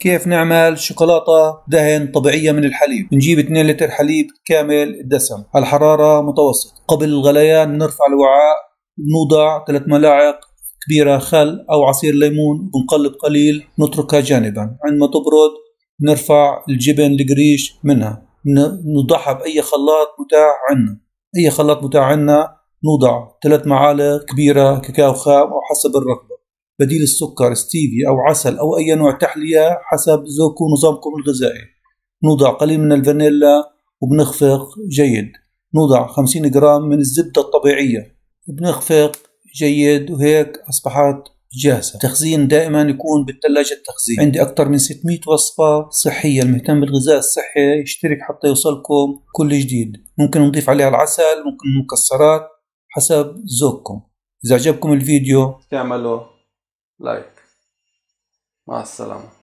كيف نعمل شوكولاتة دهن طبيعية من الحليب؟ نجيب 2 لتر حليب كامل الدسم. على حرارة متوسطة قبل الغليان نرفع الوعاء نوضع 3 ملاعق كبيرة خل أو عصير ليمون ونقلب قليل نتركها جانبا. عندما تبرد نرفع الجبن القريش منها. نوضعها بأي خلاط متاح عندنا أي خلاط متاح عندنا نوضع. ثلاث معالق كبيرة كاكاو خام أو حسب الرغبة. بديل السكر ستيفيا أو عسل أو أي نوع تحلية حسب ذوقكم ونظامكم الغذائي. نوضع قليل من الفانيلا وبنخفق جيد. نوضع 50 جرام من الزبدة الطبيعية وبنخفق جيد وهيك أصبحت جاهزة. تخزين دائما يكون بالثلاجة التخزين. عندي أكثر من 600 وصفة صحية. المهتم بالغذاء الصحي يشترك حتى يوصلكم كل جديد. ممكن نضيف عليها العسل ممكن مكسرات حسب ذوقكم. إذا عجبكم الفيديو تعملوا. like. Masalama.